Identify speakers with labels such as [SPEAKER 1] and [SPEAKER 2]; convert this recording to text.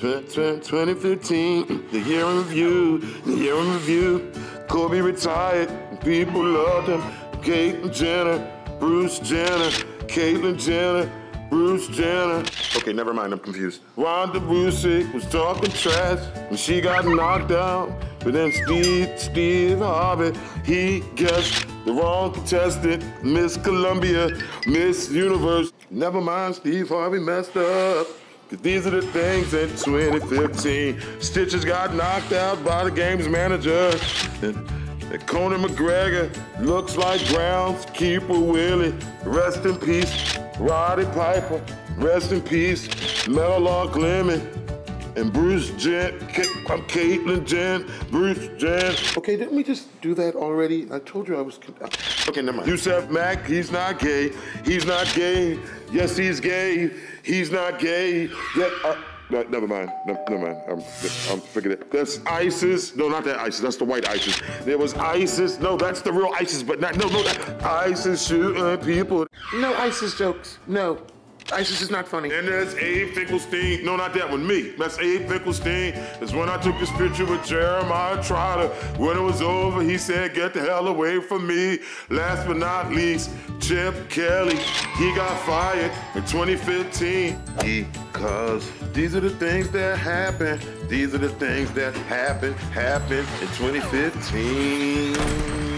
[SPEAKER 1] 2015, the year in review, the year in review. Kobe retired, people loved him. Caitlyn Jenner, Bruce Jenner, Caitlyn Jenner, Bruce Jenner. Okay, never mind, I'm confused. Ronda Rousey was talking trash when she got knocked out. But then Steve, Steve Harvey, he guessed the wrong contestant, Miss Colombia, Miss Universe. Never mind, Steve Harvey messed up. Cause these are the things in 2015. Stitches got knocked out by the game's manager. And, and Conor McGregor looks like groundskeeper Willie. Rest in peace, Roddy Piper. Rest in peace, Meadowlark Lemon. And Bruce Jen, I'm Caitlyn Jen, Bruce Jen. Okay, didn't we just do that already? I told you I was. Okay, never mind. Yusaf Mack, he's not gay. He's not gay. Yes, he's gay. He's not gay. Yeah, uh, no, never mind. No, never mind. I'm, I'm figuring it. That's ISIS. No, not that ISIS. That's the white ISIS. There was ISIS. No, that's the real ISIS, but not. No, no, that ISIS shooting people. No ISIS jokes. No. ISIS is not funny. And there's Abe Finklestein. No, not that one. Me. That's Abe Finklestein. That's when I took this picture with Jeremiah Trotter. When it was over, he said, get the hell away from me. Last but not least, Chip Kelly. He got fired in 2015 because these are the things that happen. These are the things that happen, happen in 2015.